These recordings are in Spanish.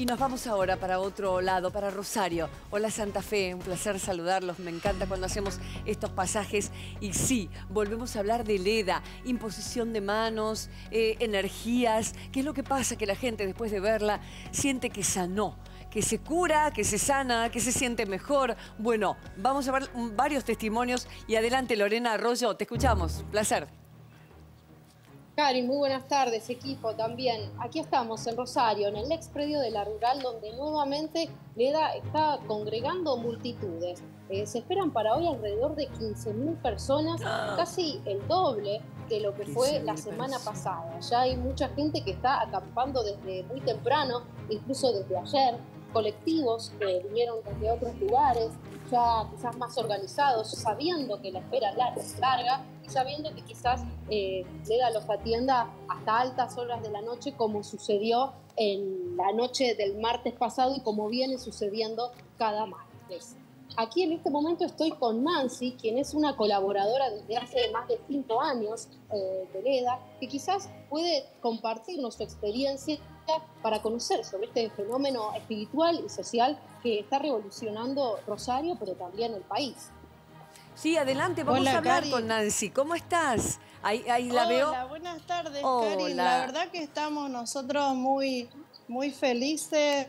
Y nos vamos ahora para otro lado, para Rosario. Hola Santa Fe, un placer saludarlos. Me encanta cuando hacemos estos pasajes. Y sí, volvemos a hablar de Leda, imposición de manos, eh, energías. ¿Qué es lo que pasa? Que la gente después de verla siente que sanó que se cura, que se sana, que se siente mejor. Bueno, vamos a ver varios testimonios y adelante Lorena Arroyo, te escuchamos. Placer. Cari, muy buenas tardes, equipo también. Aquí estamos en Rosario, en el ex predio de la Rural, donde nuevamente Leda está congregando multitudes. Eh, se esperan para hoy alrededor de 15.000 personas, ah. casi el doble de lo que fue la semana pasada. Ya hay mucha gente que está acampando desde muy temprano, incluso desde ayer colectivos que vinieron desde otros lugares, ya quizás más organizados, sabiendo que la espera es larga y sabiendo que quizás eh, Leda los atienda hasta altas horas de la noche, como sucedió en la noche del martes pasado y como viene sucediendo cada martes. Aquí en este momento estoy con Nancy, quien es una colaboradora desde hace más de cinco años eh, de Leda, que quizás puede compartirnos su experiencia para conocer sobre este fenómeno espiritual y social que está revolucionando Rosario, pero también el país. Sí, adelante, vamos a hablar con Nancy. ¿Cómo estás? Ahí, la veo. Hola, buenas tardes, Cari. La verdad que estamos nosotros muy, muy felices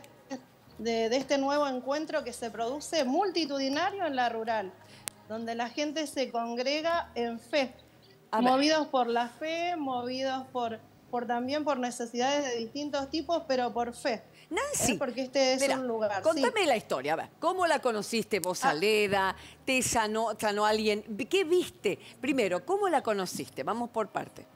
de, de, este nuevo encuentro que se produce multitudinario en la rural, donde la gente se congrega en fe, movidos por la fe, movidos por por también por necesidades de distintos tipos, pero por fe. Nancy. ¿eh? Porque este es un lugar. Contame la historia, a ver, ¿cómo la conociste vos, ah. ¿Te sanó, sanó alguien? ¿Qué viste? Primero, ¿cómo la conociste? Vamos por parte.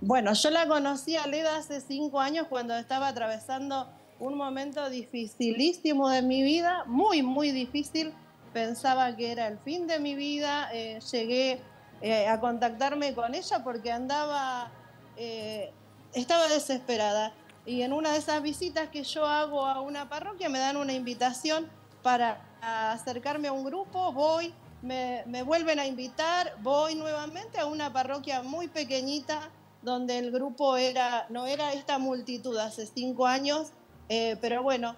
Bueno, yo la conocí a Leda hace cinco años cuando estaba atravesando un momento dificilísimo de mi vida, muy, muy difícil. Pensaba que era el fin de mi vida. Eh, llegué eh, a contactarme con ella porque andaba eh, estaba desesperada. Y en una de esas visitas que yo hago a una parroquia me dan una invitación para acercarme a un grupo, voy, me, vuelven a invitar, voy nuevamente a una parroquia muy pequeñita donde el grupo era, no era esta multitud hace cinco años, eh, pero bueno,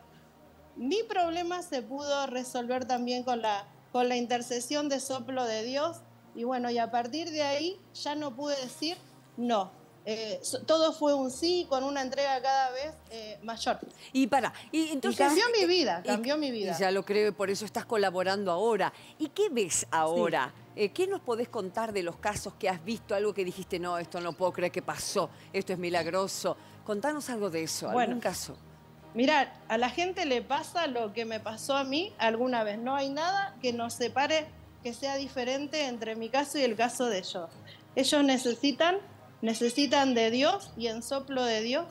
mi problema se pudo resolver también con la, con la intercesión de soplo de Dios y bueno, y a partir de ahí ya no pude decir no, eh, todo fue un sí con una entrega cada vez eh, mayor. Y para, y entonces... cambió mi vida, cambió mi vida. ya lo creo, por eso estás colaborando ahora. ¿Y qué ves ahora? Eh, ¿Qué nos podés contar de los casos que has visto? Algo que dijiste, no, esto no puedo creer que pasó, esto es milagroso. Contanos algo de eso, algún caso. Mirá, a la gente le pasa lo que me pasó a mí alguna vez. No hay nada que nos separe, que sea diferente entre mi caso y el caso de ellos. Ellos necesitan necesitan de Dios y en soplo de Dios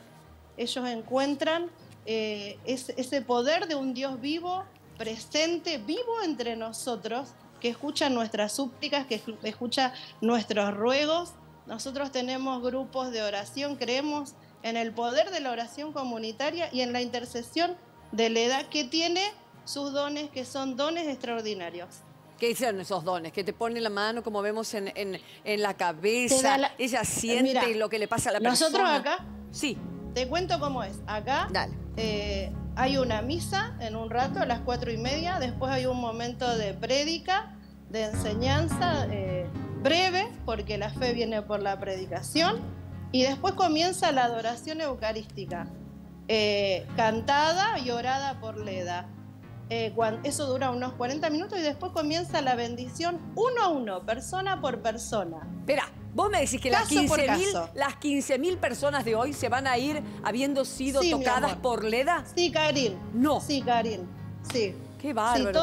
ellos encuentran eh, ese poder de un Dios vivo, presente, vivo entre nosotros, que escucha nuestras súplicas, que escucha nuestros ruegos. Nosotros tenemos grupos de oración, creemos en el poder de la oración comunitaria y en la intercesión de la edad que tiene sus dones, que son dones extraordinarios. ¿Qué son esos dones? Que te pone la mano, como vemos en, la cabeza. Ella siente lo que le pasa a la persona. Nosotros acá. Sí. Te cuento cómo es. Acá eh, hay una misa en un rato, a las cuatro y media. Después hay un momento de prédica, de enseñanza eh, breve, porque la fe viene por la predicación. Y después comienza la adoración eucarística, eh, cantada y orada por Leda. Eh, eso dura unos 40 minutos y después comienza la bendición uno a uno, persona por persona. Espera, vos me decís que las 15.000 personas de hoy se van a ir habiendo sido tocadas por Leda. Sí, Karin. No. Sí, Karin. Sí. Qué bárbaro.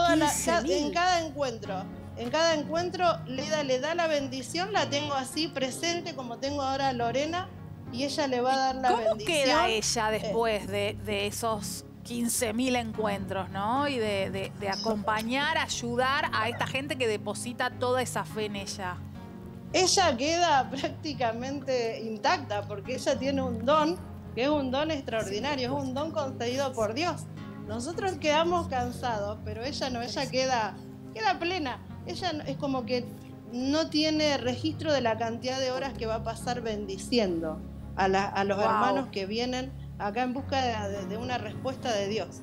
en cada encuentro. En cada encuentro, Leda le da la bendición, la tengo así presente como tengo ahora a Lorena, y ella le va a dar la bendición. ¿Cómo queda ella después de, de esos 15.000 encuentros, ¿no? Y de, acompañar, ayudar a esta gente que deposita toda esa fe en ella. Ella queda prácticamente intacta porque ella tiene un don, que es un don extraordinario, es un don concedido por Dios. Nosotros quedamos cansados, pero ella no, ella queda, queda plena. Ella es como que no tiene registro de la cantidad de horas que va a pasar bendiciendo a, los hermanos que vienen acá en busca de, una respuesta de Dios.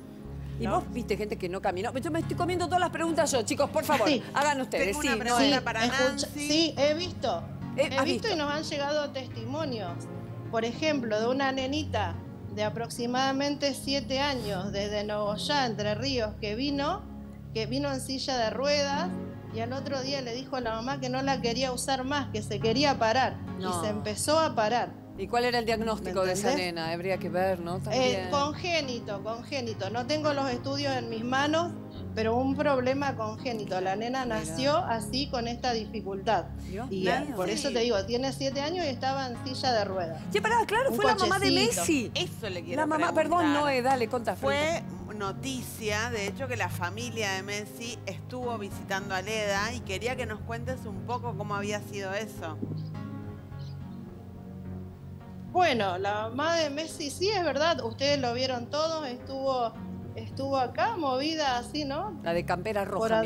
¿Y vos viste gente que no caminó? Yo me estoy comiendo todas las preguntas yo, chicos, por favor, hagan ustedes. Tengo una pregunta para Nancy. Sí, he visto. Eh, he visto, y nos han llegado testimonios. Por ejemplo, de una nenita de aproximadamente siete años desde Nogoyá, Entre Ríos, que vino, que vino en silla de ruedas y al otro día le dijo a la mamá que no la quería usar más, que se quería parar. Y se empezó a parar. ¿Y cuál era el diagnóstico de esa nena? Habría que ver, ¿no? Eh, congénito, congénito. No tengo los estudios en mis manos, pero un problema congénito. La nena nació así con esta dificultad. Y por eso te digo, tiene siete años y estaba en silla de ruedas. Sí, pará, claro, fue la mamá de Messi. Eso le quiero La mamá, perdón, Noé, dale, conta. Fue noticia, de hecho, que la familia de Messi estuvo visitando a Leda y quería que nos cuentes un poco cómo había sido eso. Bueno, la mamá de Messi, sí, es verdad, ustedes lo vieron todos, estuvo, estuvo acá movida así, ¿no? La de campera roja. Por.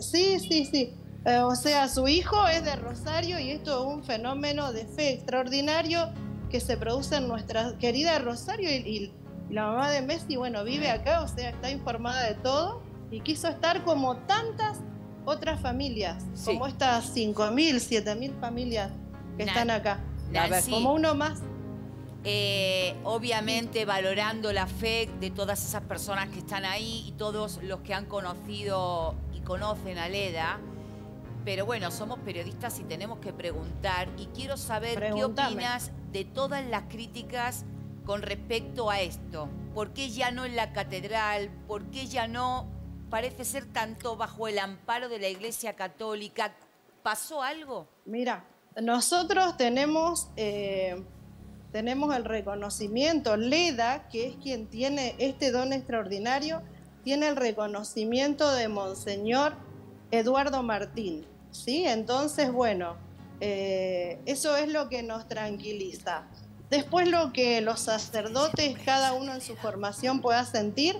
Sí, sí, sí. Eh, o sea, su hijo es de Rosario y esto es un fenómeno de fe extraordinario que se produce en nuestra querida Rosario y, la mamá de Messi, bueno, vive acá, o sea, está informada de todo y quiso estar como tantas otras familias, como estas 5.000, 7.000 familias que están acá como uno más. Eh, obviamente valorando la fe de todas esas personas que están ahí y todos los que han conocido y conocen a Leda. Pero bueno, somos periodistas y tenemos que preguntar. Y quiero saber qué opinas de todas las críticas con respecto a esto. ¿Por qué ya no en la catedral? ¿Por qué ya no parece ser tanto bajo el amparo de la Iglesia Católica? ¿Pasó algo? Mira, nosotros tenemos, eh, tenemos el reconocimiento, Leda, que es quien tiene este don extraordinario, tiene el reconocimiento de Monseñor Eduardo Martín. ¿sí? Entonces, bueno, eh, eso es lo que nos tranquiliza. Después lo que los sacerdotes, cada uno en su formación pueda sentir,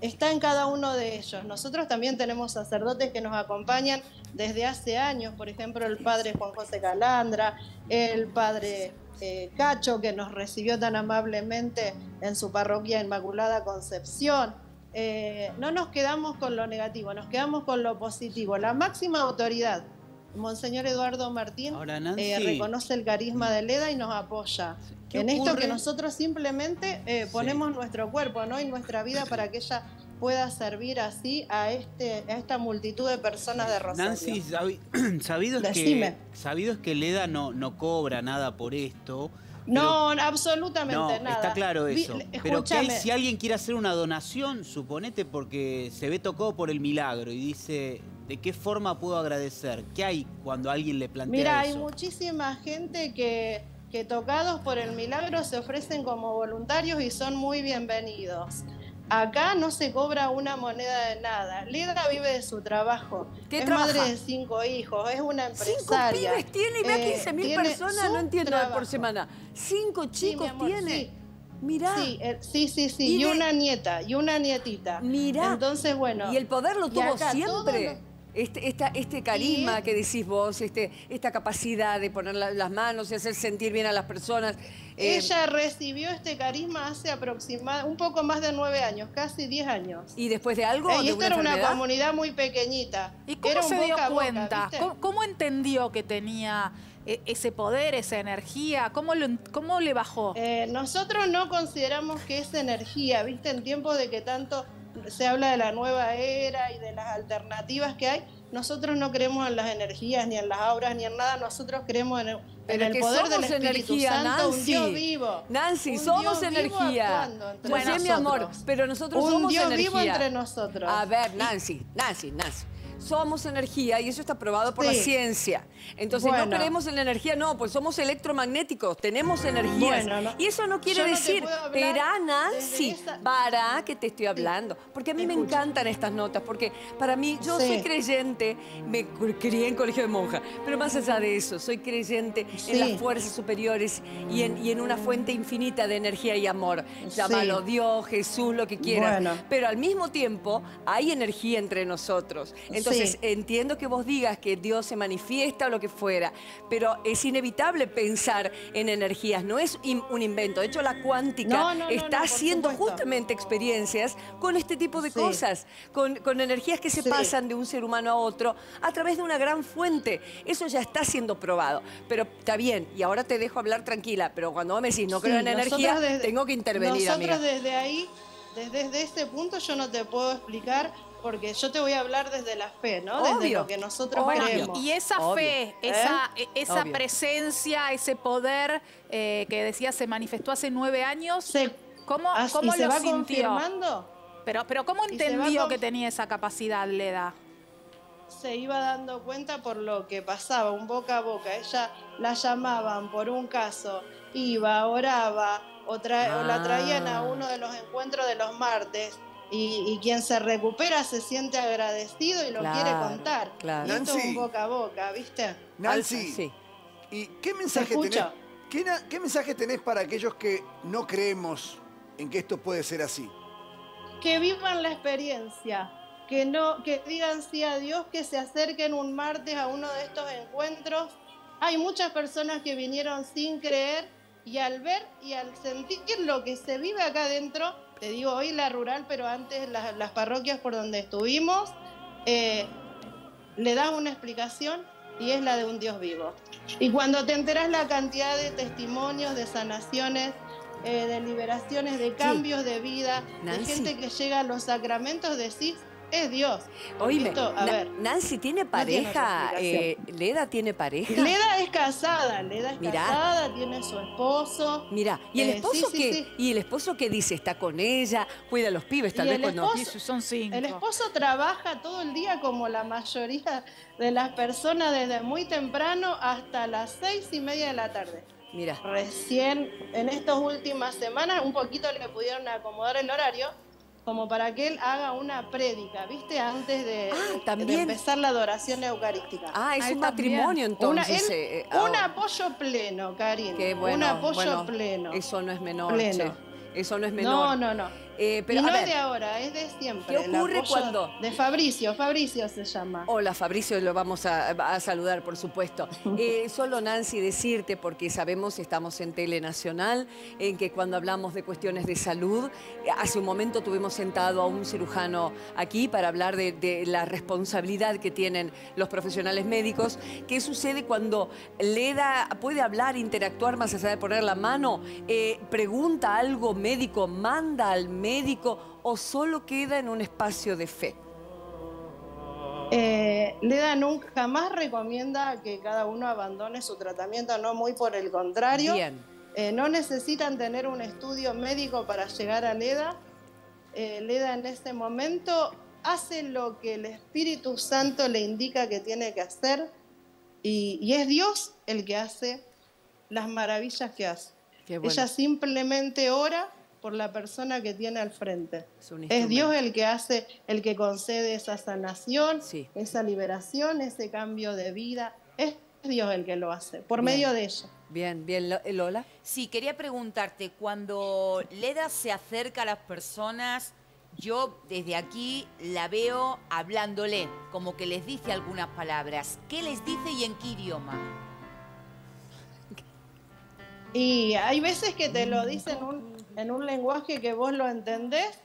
está en cada uno de ellos. Nosotros también tenemos sacerdotes que nos acompañan desde hace años, por ejemplo, el padre Juan José Calandra, el padre eh, Cacho, que nos recibió tan amablemente en su parroquia Inmaculada Concepción. Eh, no nos quedamos con lo negativo, nos quedamos con lo positivo. La máxima autoridad, Monseñor Eduardo Martín, eh, reconoce el carisma de Leda y nos apoya. En esto que nosotros simplemente ponemos nuestro cuerpo ¿no? y nuestra vida para que ella pueda servir así a, este, a esta multitud de personas de Rosario. Nancy, sabido es, que, sabido es que Leda no, no cobra nada por esto. No, absolutamente no, nada. Está claro eso. pero si alguien quiere hacer una donación, suponete porque se ve tocado por el milagro y dice, ¿de qué forma puedo agradecer? ¿Qué hay cuando alguien le plantea Mira, hay muchísima gente que, que tocados por el milagro se ofrecen como voluntarios y son muy bienvenidos. Acá no se cobra una moneda de nada. Leda vive de su trabajo. es madre de cinco hijos, es una empresaria. Cinco pibes tiene y ve a 15 mil personas, no entiendo, por semana. Cinco chicos tiene. Sí. Mirá. Sí, eh, sí, sí, sí. Y, una nieta, y una nietita. Mirá. Entonces, bueno. Y el poder lo tuvo siempre. Este, este carisma que decís vos, este, esta capacidad de poner las manos y hacer sentir bien a las personas. Eh, Ella recibió este carisma hace aproximadamente un poco más de nueve años, casi diez años. ¿Y después de algo? y esta era una comunidad muy pequeñita. ¿Y cómo se dio cuenta? ¿Cómo, entendió que tenía e, ese poder, esa energía? ¿Cómo, cómo le bajó? Eh, nosotros no consideramos que es energía, ¿viste? En tiempos de que tanto se habla de la nueva era y de las alternativas que hay. Nosotros no creemos en las energías, ni en las auras, ni en nada. Nosotros creemos en el, poder del Espíritu energía, Santo, Nancy. un Dios vivo. Nancy, somos energía. Bueno, mi amor, pero nosotros un somos Dios energía. vivo entre nosotros. A ver, Nancy, Nancy, Nancy somos energía y eso está probado por la ciencia. Entonces no creemos en la energía, no, pues somos electromagnéticos, tenemos energía. y eso no quiere decir, verá Nancy, para que te estoy hablando. Porque a mí me encantan estas notas, porque para mí, yo soy creyente, me crié en colegio de monja, pero más allá de eso, soy creyente en las fuerzas superiores y en, y en, una fuente infinita de energía y amor. Llámalo Dios, Jesús, lo que quieras. Pero al mismo tiempo hay energía entre nosotros. Entonces, Entonces, entiendo que vos digas que Dios se manifiesta o lo que fuera, pero es inevitable pensar en energías, no es un invento. De hecho, la cuántica está haciendo justamente experiencias con este tipo de cosas, con, energías que se pasan de un ser humano a otro a través de una gran fuente. Eso ya está siendo probado. Pero está bien, y ahora te dejo hablar tranquila, pero cuando vos me decís no creo en energía, tengo que intervenir, Nosotros desde ahí, desde, desde ese punto yo no te puedo explicar porque yo te voy a hablar desde la fe, ¿no? Desde lo que nosotros creemos. Y esa fe, ¿Eh? esa, e, esa presencia, ese poder eh, que decía se manifestó hace nueve años, ¿cómo, cómo lo va sintió? Pero, pero ¿cómo entendió que tenía esa capacidad, Leda? Se iba dando cuenta por lo que pasaba, un boca a boca. Ella la llamaban por un caso, iba, oraba, o, o la traían a ah. uno de los encuentros de los martes y, quien se recupera se siente agradecido y lo quiere contar. Claro. Y esto es un boca a boca, ¿viste? Nancy, sí. ¿y qué mensaje, tenés, qué, mensaje tenés para aquellos que no creemos en que esto puede ser así? Que vivan la experiencia, que no, que digan sí a Dios, que se acerquen un martes a uno de estos encuentros. Hay muchas personas que vinieron sin creer y al ver y al sentir lo que se vive acá adentro, te digo hoy la rural, pero antes las, parroquias por donde estuvimos, eh, le das una explicación y es la de un Dios vivo. Y cuando te enteras la cantidad de testimonios, de sanaciones, eh, de liberaciones, de cambios de vida, de gente que llega a los sacramentos, decís, es Dios. Oíme, a ver, Nancy tiene pareja, eh, Leda tiene pareja. Leda es casada, Leda es casada, tiene su esposo. Mira, y el eh, esposo que y el esposo que dice está con ella, cuida a los pibes, tal vez cuando son cinco. El esposo trabaja todo el día como la mayoría de las personas desde muy temprano hasta las seis y media de la tarde. Mira. Recién en estas últimas semanas un poquito le pudieron acomodar el horario como para que él haga una prédica, ¿viste? Antes de, ah, empezar la adoración eucarística. Ah, es un matrimonio entonces. Eh, eh, un apoyo pleno, Karina. un apoyo pleno. Eso no es menor. Pleno. Eso no es menor. No, no, no. Eh, pero, y no es de ahora, es de siempre. ¿Qué ocurre cuando...? De Fabricio, Fabricio se llama. Hola, Fabricio, lo vamos a, saludar, por supuesto. Eh, solo, Nancy, decirte, porque sabemos, estamos en Tele Nacional, en que cuando hablamos de cuestiones de salud, hace un momento tuvimos sentado a un cirujano aquí para hablar de, la responsabilidad que tienen los profesionales médicos. ¿Qué sucede cuando Leda puede hablar, interactuar, más allá de poner la mano? Eh, pregunta algo médico, manda al médico médico o solo queda en un espacio de fe? Eh, Leda nunca jamás recomienda que cada uno abandone su tratamiento, no muy por el contrario. Eh, no necesitan tener un estudio médico para llegar a Leda. Eh, Leda en este momento hace lo que el Espíritu Santo le indica que tiene que hacer y, es Dios el que hace las maravillas que hace. Ella simplemente ora por la persona que tiene al frente. Es, Dios el que hace, el que concede esa sanación, esa liberación, ese cambio de vida. Es Dios el que lo hace, por medio de ella. Bien, bien, Lola. Sí, quería preguntarte, cuando Leda se acerca a las personas, yo desde aquí la veo hablándole, como que les dice algunas palabras. ¿Qué les dice y en qué idioma? Y hay veces que te lo dicen un, en un lenguaje que vos lo entendés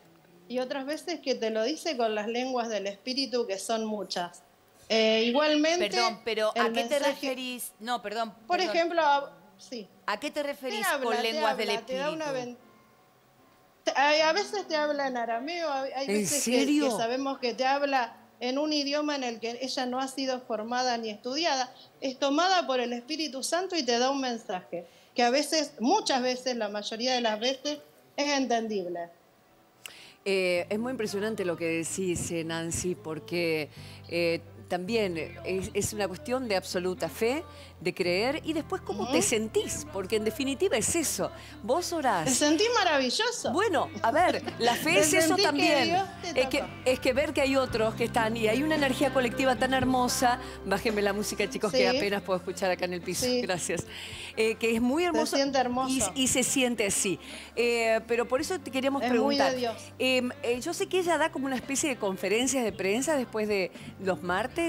y otras veces que te lo dice con las lenguas del espíritu, que son muchas. Eh, igualmente. Perdón, pero ¿a qué te referís? No, perdón. Por ejemplo, a, sí. ¿A qué te referís con lenguas del espíritu? a veces te habla en arameo, hay veces que, sabemos que te habla en un idioma en el que ella no ha sido formada ni estudiada, es tomada por el Espíritu Santo y te da un mensaje que a veces, muchas veces, la mayoría de las veces, es entendible. Eh, es muy impresionante lo que decís, eh, Nancy, porque eh, también es, una cuestión de absoluta fe, de creer y después cómo te sentís, porque en definitiva es eso. Vos orás. Te sentís maravilloso. Bueno, a ver, la fe es eso también. es, que, es que ver que hay otros que están y hay una energía colectiva tan hermosa. Bájenme la música, chicos, que apenas puedo escuchar acá en el piso. Gracias. Eh, que es muy hermoso. Se siente hermoso. Y, se siente así. Eh, pero por eso te queríamos preguntar. Em, eh, yo sé que ella da como una especie de conferencias de prensa después de los martes.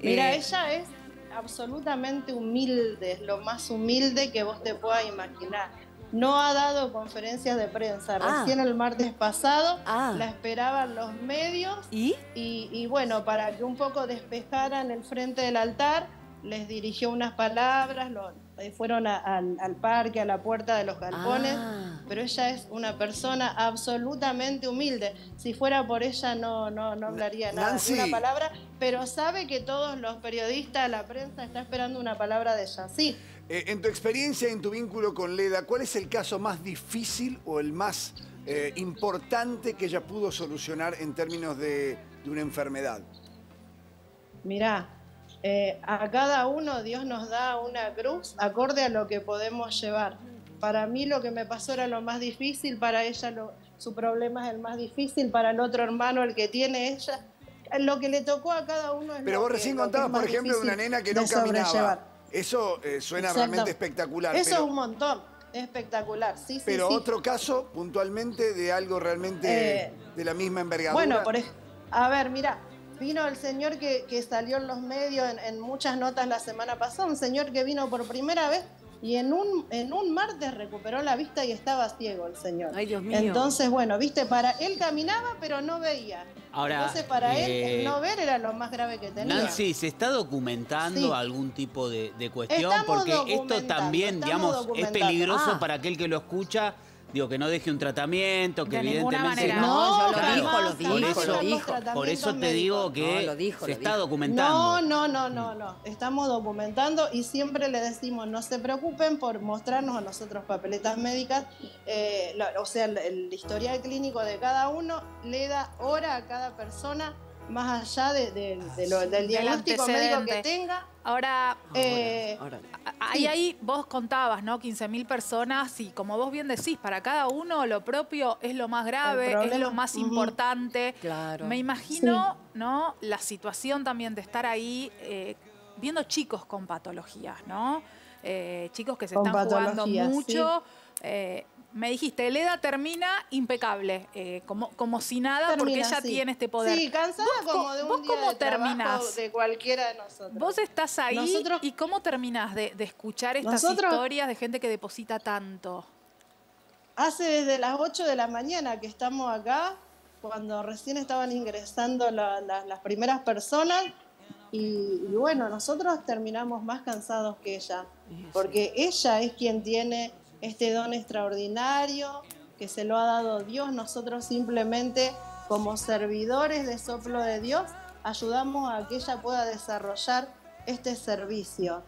Mira, ella es absolutamente humilde, es lo más humilde que vos te puedas imaginar. No ha dado conferencias de prensa. Ah. Recién el martes pasado ah. la esperaban los medios. ¿Y? ¿Y? bueno, para que un poco despejaran el frente del altar, les dirigió unas palabras, lo, eh, fueron al parque, a la puerta de los galpones, ah. pero ella es una persona absolutamente humilde. Si fuera por ella no, no, no hablaría nada, una palabra, pero sabe que todos los periodistas, la prensa está esperando una palabra de ella. Sí. Eh, en tu experiencia, en tu vínculo con Leda, ¿cuál es el caso más difícil o el más eh, importante que ella pudo solucionar en términos de, de una enfermedad? Mirá, eh, a cada uno Dios nos da una cruz acorde a lo que podemos llevar. Para mí lo que me pasó era lo más difícil, para ella su problema es el más difícil, para el otro hermano el que tiene ella. Lo que le tocó a cada uno es Pero vos recién contabas, por ejemplo, de una nena que no caminaba. Eso eh, suena realmente espectacular. Eso es un montón, espectacular, sí, Pero otro caso, puntualmente, de algo realmente eh, de la misma envergadura. Bueno, por a ver, mira, Vino el señor que, salió en los medios en, muchas notas la semana pasada, un señor que vino por primera vez y en un, en un martes recuperó la vista y estaba ciego el señor. Ay, Dios mío. Entonces, bueno, viste, para él caminaba pero no veía. Ahora, Entonces, para él, el eh, no ver era lo más grave que tenía. Nancy, ¿se está documentando algún tipo de, cuestión? Porque esto también, digamos, es peligroso ah. para aquel que lo escucha Digo, que no deje un tratamiento, que evidentemente no. No, lo dijo, lo dijo, por eso, lo dijo. Por eso te digo que se está documentando. No, no, no, no, no. Estamos documentando y siempre le decimos, no se preocupen por mostrarnos a nosotros papeletas médicas, eh, o sea, el historial clínico de cada uno le da hora a cada persona más allá de, lo, del diagnóstico médico que tenga. Ahora, eh, ahí, ahí vos contabas, ¿no? 15.000 personas y como vos bien decís, para cada uno lo propio es lo más grave, es lo más importante. Claro. Me imagino, ¿no? La situación también de estar ahí eh, viendo chicos con patologías, ¿no? Eh, chicos que se están jugando mucho me dijiste, Leda termina impecable, eh, como, como si nada, porque ella tiene este poder. Sí, cansada como de un día cómo de terminás? de cualquiera de nosotros. Vos estás ahí y ¿cómo terminás de, escuchar estas historias de gente que deposita tanto? Hace desde las 8 de la mañana que estamos acá, cuando recién estaban ingresando las primeras personas, y, bueno, nosotros terminamos más cansados que ella, porque ella es quien tiene este don extraordinario que se lo ha dado Dios. Nosotros simplemente como servidores de soplo de Dios ayudamos a que ella pueda desarrollar este servicio.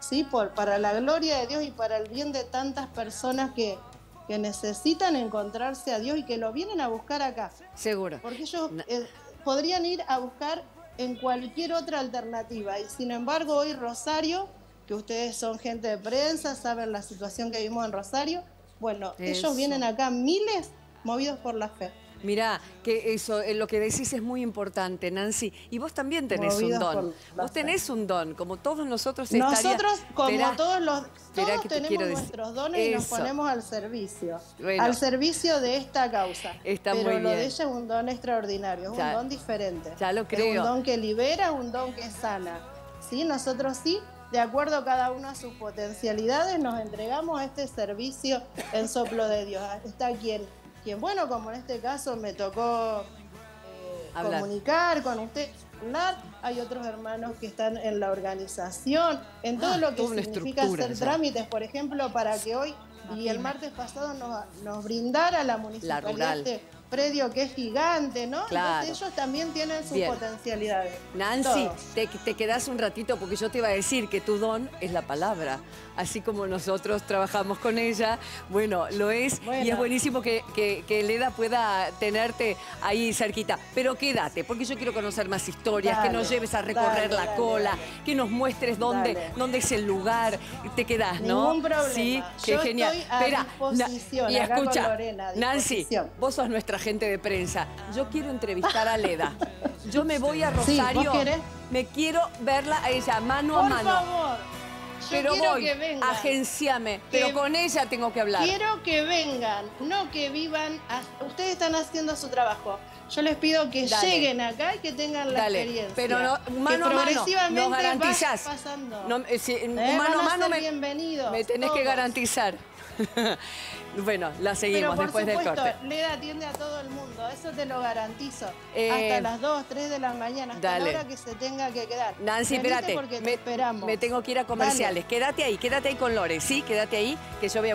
¿sí? Por, para la gloria de Dios y para el bien de tantas personas que, que necesitan encontrarse a Dios y que lo vienen a buscar acá. Seguro. Porque ellos eh, podrían ir a buscar en cualquier otra alternativa y sin embargo hoy Rosario que ustedes son gente de prensa, saben la situación que vivimos en Rosario. Bueno, ellos vienen acá miles movidos por la fe. Mirá, que eso, eh, lo que decís es muy importante, Nancy. Y vos también tenés un don. Vos tenés un don, como todos nosotros Nosotros, como todos los todos tenemos nuestros dones y nos ponemos al servicio. al servicio de esta causa. Está Pero lo de ella es un don extraordinario, es un don diferente. Ya lo creo. Es un don que libera, un don que sana. ¿Sí? Nosotros sí de acuerdo cada uno a sus potencialidades, nos entregamos a este servicio en soplo de Dios. Está quien, quien bueno, como en este caso me tocó eh, comunicar con usted, hay otros hermanos que están en la organización, en todo ah, lo que significa hacer trámites, por ejemplo, para que hoy y el martes pasado nos, brindara la municipalidad este predio que es gigante, ¿no? Claro. Entonces ellos también tienen sus potencialidades. Nancy, te, te quedas un ratito porque yo te iba a decir que tu don es la palabra. Así como nosotros trabajamos con ella, bueno, lo es y es buenísimo que, que, Leda pueda tenerte ahí cerquita. Pero quédate, porque yo quiero conocer más historias, que nos lleves a recorrer la cola, que nos muestres dónde, dónde es el lugar. Te quedas, ¿no? Ningún problema. Sí, qué genial. Espera, y escucha, Nancy, vos sos nuestra gente de prensa. Yo quiero entrevistar a Leda. Yo me voy a Rosario. me quiero verla a ella mano a mano. Por favor. pero voy, que vengan. agenciame, pero con ella tengo que hablar. Quiero que vengan, no que vivan. Ustedes están haciendo su trabajo. Yo les pido que lleguen acá y que tengan la experiencia. Pero no, mano a mano, no garantizás. No, eh, eh, mano a mano me, me tenés que garantizar. Bueno, la seguimos después del corte. Leda atiende a todo el mundo, eso te lo garantizo. Eh, hasta las 2, 3 de la mañana, hasta la hora que se tenga que quedar. Nancy, espérate. me, esperamos. me tengo que ir a comerciales. Quédate ahí, quédate ahí con Lore, ¿sí? Quédate ahí, que yo voy a...